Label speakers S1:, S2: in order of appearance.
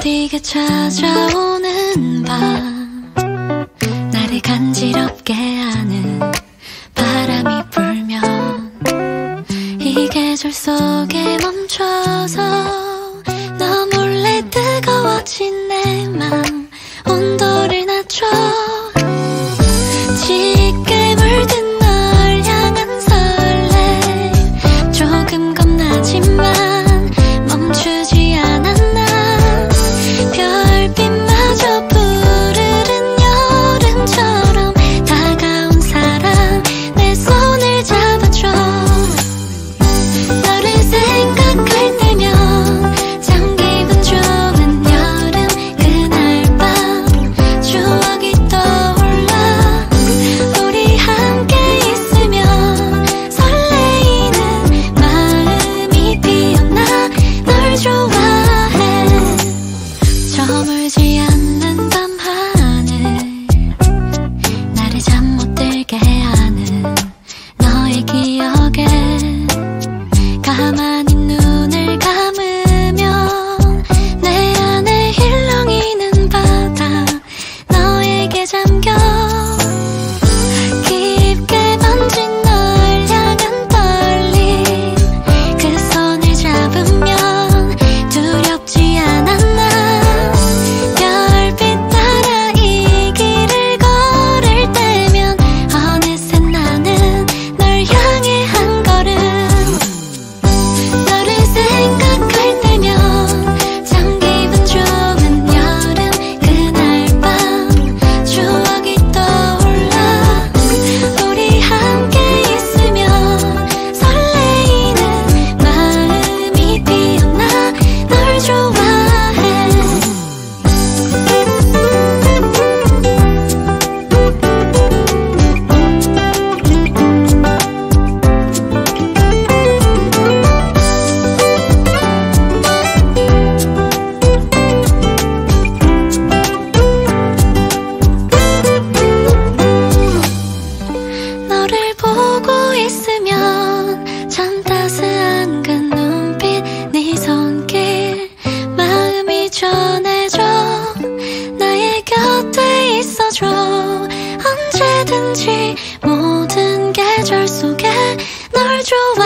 S1: 무디게 찾아오는 밤 나를 간지럽게 하는 바람이 불면 이 계절 속에 멈춰서 너 몰래 뜨거워진 내맘. control 보고 있으면 참 따스한 그 눈빛 네 손길 마음이 전해져 나의 곁에 있어줘. 언제든지 모든 계절 속에 널 좋아.